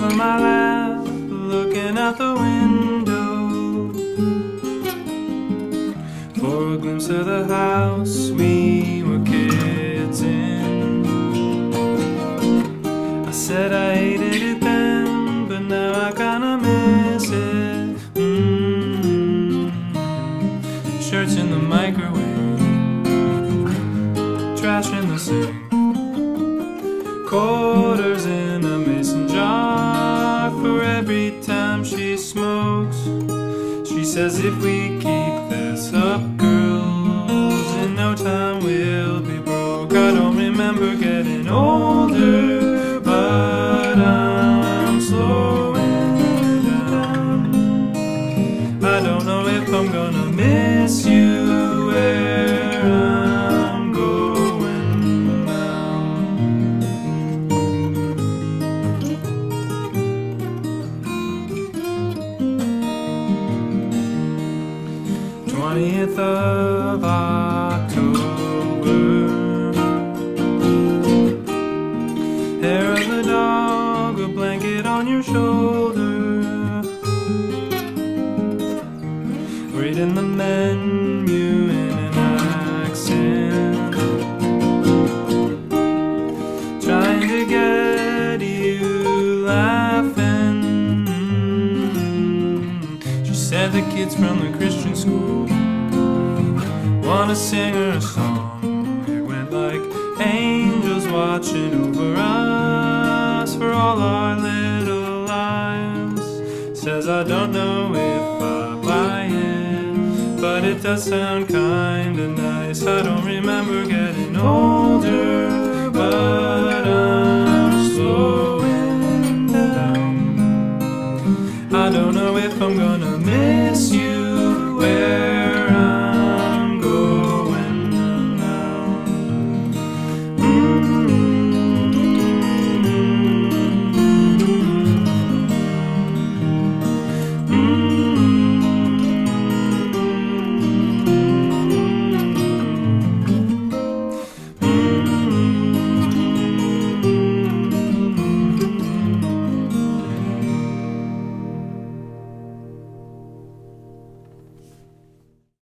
Over my lap, looking out the window for a glimpse of the house we were kids in. I said I hated it then, but now I kinda miss it. Mm. Shirts in the microwave, trash in the sink, quarters time she smokes. She says if we keep this up, girls, in no time we'll be broke. I don't remember getting older, but I'm slowing down. I don't know if I'm gonna miss 20th of October. Hair of a dog, a blanket on your shoulder. Reading the menu in an accent. Trying to get you laughing. She said the kids from the Christian school wanna sing her a song. It went like angels watching over us for all our little lives. Says I don't know if I buy it, but it does sound kinda nice. I don't older,